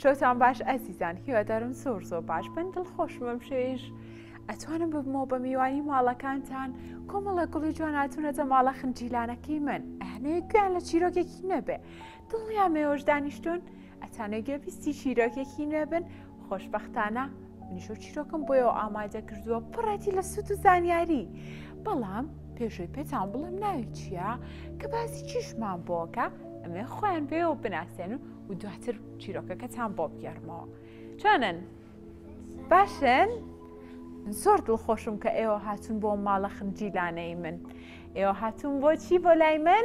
شەوتان باش ئەزیزان هیوادارم زۆر زۆر باش بن دڵ خۆشمەم شێش ئەتوانم ببمەوە بە میوانی ماڵەکانتان کۆمەڵە گوڵی جواناتونەتە ماڵە خنجیلانەکەی من ئەهنەیە گویان لە چیرۆکێکی نەبێ دڵنیا مێوەش دانیشتون ئەتانەگوێ بیستی چیرۆکێکی نوێ بن خۆشببختانە منیشۆ چیرۆکم بۆیەوە ئامادە کردووە پڕەتی لە سووت و زانیاری بەڵام پێشوی پێتان بڵم ناوی چییە کە باسی چیشمان بۆکە ئەمێ خۆیان بێەوە بناسێن و دواتر چیرۆکەکەتان بۆ بگەرمەوە چۆنن باشن زۆر دڵخۆشم کە ئێوە هاتون بۆ ماڵە خنجیلانەی من ئێوە هاتون بۆچی بۆ لای من؟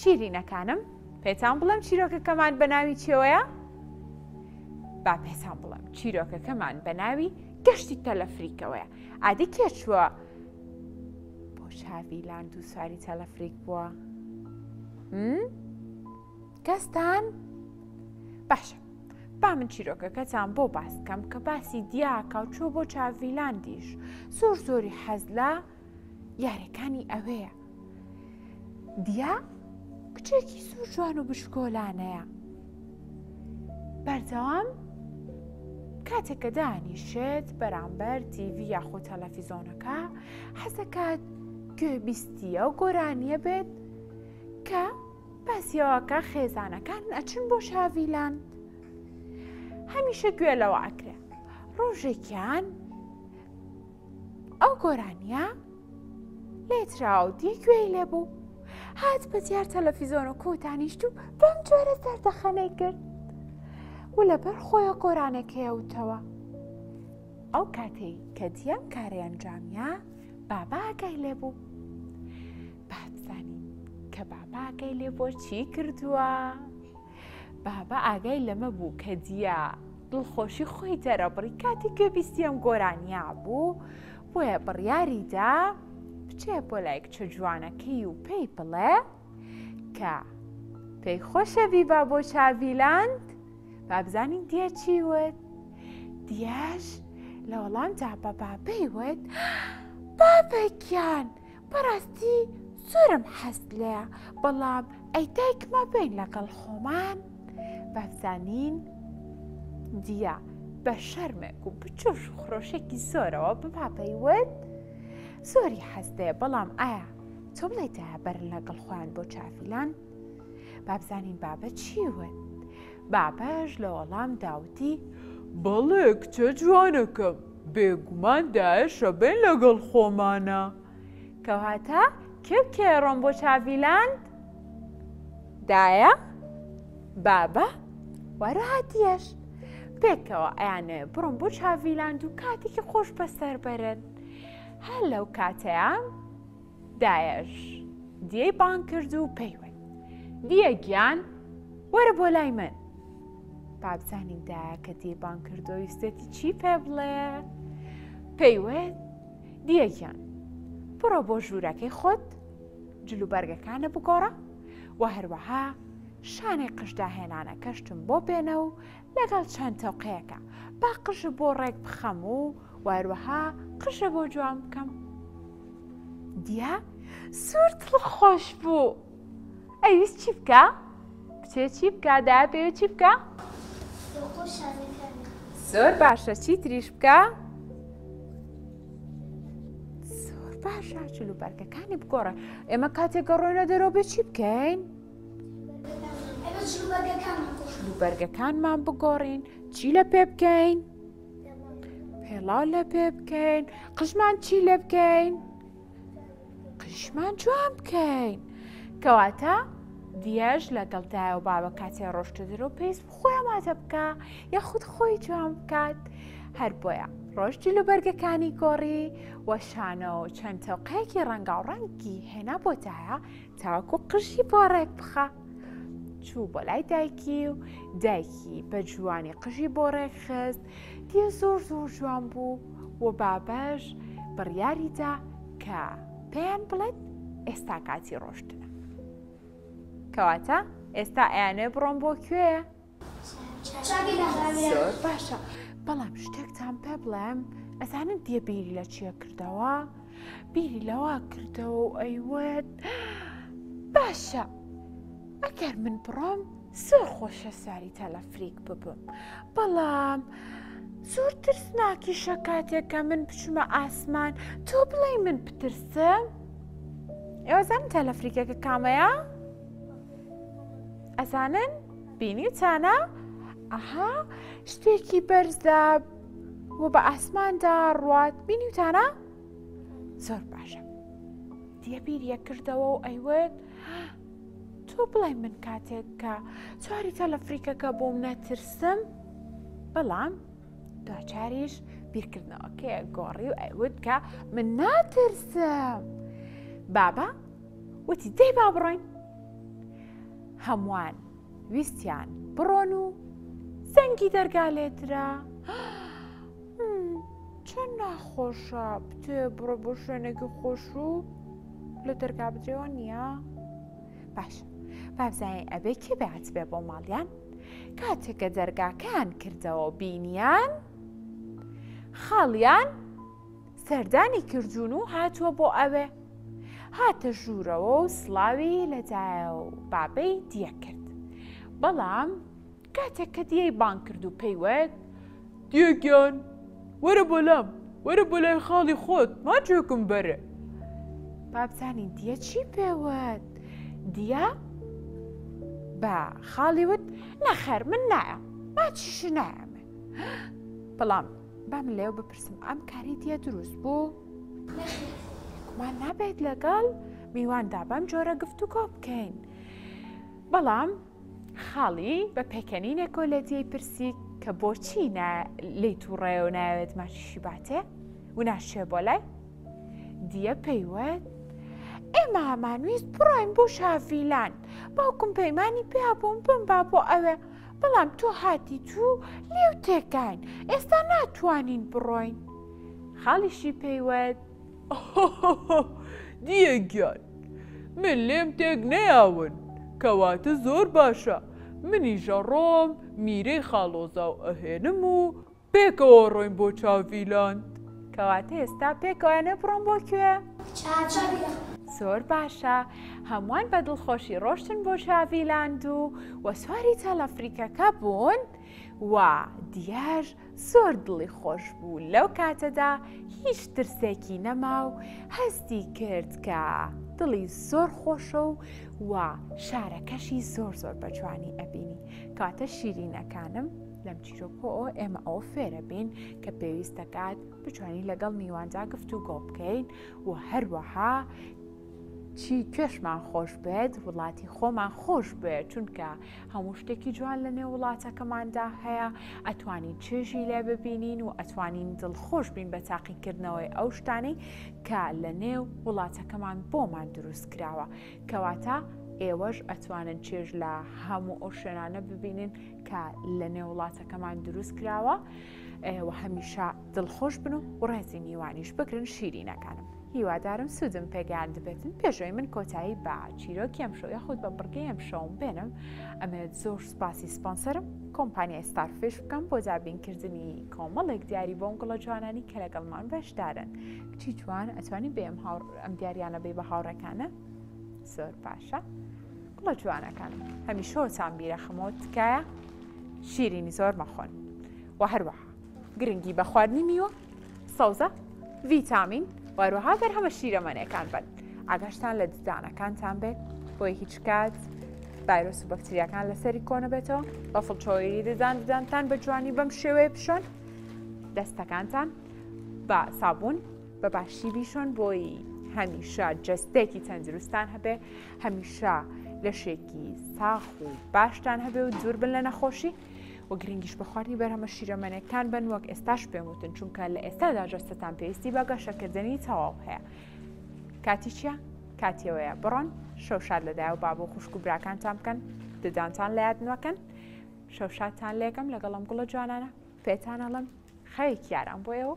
شیرینەکانم، پێتان بڵێم چیرۆکەکەمان بە ناوی چێوەیە؟ با پێتان بڵێم چیرۆکەکەمان بە ناوی گەشتی تەلەفریکەوەیە ئادی کێ چووە بۆ چاوی لاند و سواری تەلەفریک بووە؟ کەستان؟ باشە با من چیرۆکەکەتان بۆ باس بکەم کە باسی دیاکە و چۆ بۆ چاڤیلاندیش زۆر زۆری حەز لە یارەکانی ئەوەیە دیا کچێکی زۆر جوان و بشکۆلانەیە بەردەوام کاتێکە دانیشێت بەرامبەر تیڤ یاخۆ تەلەفیزۆنەکە حەزەکات گوێبیستیە و گۆرانیە بێت کە باسیەوەکە خێزانەکان ئەچن بۆ شاڤیلان هەمیشە گوێ لەوە ئەکرێ ڕۆژێکیان ئەو گۆرانیە لێتراودی گوێی لێبوو هات بە دیار تەلەفیزۆن و کۆتانیشت و بەم جۆرە سەردەخەنەی کرد و لەبەر خۆیە گۆرانەکەیەوتەوە ئەو کاتەی کە دیەم کارەیان جامیە باباگای لێبوو بابزانین کە باباگای لێ بۆ چی کردووە؟ بابە ئاگای لەمە بوو کە دیا دڵخۆشی خۆی دەرەبڕی کاتی گوێبیستی ئەم گۆرانیا بوو بۆیە بڕیاریدا بچێ بۆ لایک چە جوانەکەی و پێی بڵێ کە پێی خۆشە بیبا بۆ چاڤیلاند بابزانین دیە چی وت دیاش لە وەڵام جا بە بابەی وت بابەکیان بەڕاستی زۆرم حەست لێە بەڵام ئەی دایکمە بین لەگەڵ خۆمان بەزانین دیە بە شەرمێک و بچۆش و خرۆشێکی زۆرەوە بپاپەی وت زۆری حەزدەیە بەڵام ئایا تۆ بڵێ دایە بەرن لەگەڵ خۆیان بۆ چافیلان بابزانین بابە چی وت بابەش لە وەڵام داوتی بەڵێ کچە جوانەکەم بێگومان داعشە بێن لەگەڵ خۆمانە کەواتە کێ کێ ڕۆم بۆ چاڤیلاند دایە بابە وارە هاتیەش پێکەوە ئەیانە بڕۆم بۆ چاڤیلاند و کاتێکی خۆش بەسەر بەرن هەر لەو کاتەیە دایەر دیەی بانگ کرد و پێیوت دیە گیان وەرە بۆ لای من بابزانین دایە کە دی بانگ کردو ویستێتی چی پێ بڵێ پێیوت دیە گیان بڕۆ بۆ ژوورەکەی خۆت جلوبەرگەکانە بگۆڕە و هەروەها شانەی قشداهێنانە کەشتم بۆ بێنە و لەگەڵ چەند تەوقەیەکە با قژ بۆ ڕێک بخەم و واروەها قژە بۆ جوان بکەم دیە سوور تڵ خۆش بوو ئەویست چی بکە بچێ چی بکە دا پێ چی بکە زۆر باشە چی تریش بکە زۆر باشە چلو بەرگەکانی بگۆڕێ ئێمە کاتێک گەڕۆینە دەرەوە بێ چی بکەین جلوبەرگەکانمان بگۆڕین چی لە پێ بکەین؟ پێڵاو لە پێ بکەین قژمان چی لێ بکەین؟ قژمان جوان بکەین کەواتە دیێژ لەگەڵ دایە و باوە کاتێ ڕۆشتە در و پێست خۆیان واتە بکە یاخود خۆی جوان بکات هەر بۆیە ڕۆژ جلوبەرگەکانی گۆڕی وەشانە و چەند تەوقەیەکی ڕەنگاو ڕەنگی هێنا بۆ دایە تاوەکو قژی بۆ ڕێک بخە چوو بۆ لای دایکی و دایکی بە جوانی قژی بۆ ڕێک خست دیە زۆر زۆر جوان بوو و بابەش بڕیاریدا کە پێیان بڵێت ئێستا کاتی ڕۆشتنە کەواتە ئێستا ئەیانێ بڕۆم بۆ کوێ زۆر باشە بەڵام شتێکتان پێ بڵێم ئەزانن دێ بیری لە چیە کردەوە بیری لەوا کردەوە و ئەیوەت باشە ئەگەر من بڕۆم زۆر خۆشە ساری تەلەفریک ببم بەڵام زۆر ترسناکیشە کاتێکە من بچمە ئاسمان تۆ بڵێ من بترسم ئێوەزان تەلەفریکەکە کامەیە؟ ئەزانن بینیوتانە ئەها شتێکی بەرزە و بە ئاسماندا ڕات بینیوتانە زۆر باشە دیەبیر یەکردەوە و ئەیوت تۆ بڵێ من کاتێک کە چواری تە لە فریکەکە بۆم نەترسم بەڵام دواچاریش بیرکردنەوەکەی گۆڕی و ئەیوت کە من ناترسم بابا وتی دەی با بڕۆین هەموان ویستیان بڕۆن و زەنگی دەرگا لێ درا چەند ناخۆشە بتێ بڕۆ بۆ شوێنێکی خۆش و لە دەرگا بدرێەوە نییە باش بابزانین ئەبێ کێ بەات بێ بۆ ماڵیان کاتێکە دەرگاکان کردەوە بینیان خاڵیان سەردانی کردوون و هاتووە بۆ ئەوێ. هاتە ژوورەوە و سڵاوی لە دایە و بابەی دیە کرد. بەڵام کاتێک کە دیەی بانگ کرد و پێی وت. دیە گیان، وەرە بۆ لام، وەرە بۆ لای خاڵی خۆت، ماچێکم بەرێ. بابزانین دیە چی پێ وت. دیە بە خاڵی وت، نەخێر من نایەم، ماچیشی نایەمێ. بەڵام. با من لێو بپرسم ئەم کاریتە دروست بوو گومان نابێت لەگەڵ میواندا بەم جۆرە گفتو کۆ بکەین بەڵام خاڵی بە پێکەنینە کۆلەتی پرسی کە بۆچی لی تووڕێ و ناوێت ماشیشی باتێ و ناشێ بۆ لای دیە پێیوەت ئێمە مانویست بڕۆین بۆ شافیلان باوکم پەیمانانی پێیا بووم بم با بۆ ئەوێ بەڵام تۆ هاتیت و لێو تێکاین، ئێستا ناتوانین بڕۆین. خاڵیشی پێی وت. هەهەهە دییە گیان، من لێم تێک نەیاون، کەواتە زۆر باشە، منیش ئەڕۆم میرەی خاڵۆزاو ئەهێنم و پێکەوە ڕۆین بۆ چاڤیلاند. کەواتە ئێستا پێکەوەیانە بڕۆن بۆ کوێ؟ چاڤیلاند. زۆر باشە. هەمووان بە دڵخۆشی ڕۆشتن بۆ چاڤیلاند و و سواری تەلەفریکەکە بوون و دیار زۆر دڵی خۆش بوو لەو کاتەدا هیچ ترسێکی نەما و هەستی کرد کە دڵی زۆر خۆشە و و شارەکەشی زۆر زۆر بە جوانی ئەبینی کاتە شیرینەکانم. لەم چیرۆکۆ ئێمە ئەوە فێرە بین کە پێویست دەکات بتوانین لەگەڵ میواندا گفت و گۆ بکەین و هەروەها چی توێشمان خۆش بێت وڵاتی خۆمان خۆش بێت چونکە هەموو شتێکی جوان لە نێو وڵاتەکەماندا هەیە ئەتوانین چێژی لێ ببینین و ئەتوانین دڵخۆش بین بە تاقیکردنەوەی ئەو شتانەی کە لە نێو وڵاتەکەمان بۆمان دروست کراوە کەواتە ئێوەش ئەتوانن چێژ لە هەموو ئەو شوێنانە ببینن کە لە نێو وڵاتەکەمان دروست کراوە و هەمیشە دڵخۆش بن و وڕێزی میوانیش بگرن شیرینەکانم هیوادارم سوودم پێگەیان دەبێتن پێشوی من کۆتایی بە چیرۆکی ئەمشەو یاخود بە بڕگەی ئەمشەوم بێنم ئەمەوێت زۆر سپاسی سپۆنسەرم کۆمپانیای ستارفش بکەم بۆ دابینکردنی کۆمەڵێک دیاری بۆم گڵە جوانانی کە لەگەڵمان بەشدارن کچی جوان ئەتوانی بێم هاوڕ ئەم دیاریانە بی بە هاوڕێکانە زۆر باشە کوڵە جوانەکانم هەمیشەوەتان بیرەخەمەوە تکایە شیرینی زۆر مەخۆن و هەروەها گرنگی بە خواردنی میوە سەوزە ڤیتامین وەروەها بەرهەمە شیرەمەنەکان بن ئاگاشتان لە ددانەکانتان بێت بۆی هیچ کات ڤایرۆس و بەکتریاکان لەسەری کۆنەبێتەوە بە فڵچۆیری ددان ددانتان بە جوانی بەم شێوەیە پیشۆن دەستەکانتان بە سابوون بە باشی بیشۆن بۆی هەمیشە جەستەیەکی تەندروستان هەبێ هەمیشە لەشێکی ساخ و باشتان هەبێ و دوور بن لە نەخۆشی و گرنگیش بە خواردنی بەرهەمە شیرەمەنەکان بن وەک ئێستاش پێم وتن چونکە لە ئێستادا جەستتان پێویستی بە گەشەکردنی تەواو هەیە کاتی چیە؟ کاتیەوەیە بڕۆن شەوشار لەدای و باب و خوشک و براکانتان بکەن ددانتان لە یادنەکەن شەوشاتان لێکم لەگەڵم گوڵە جوانانە پێتانەڵم خەیەکی یاران بۆ ئێوە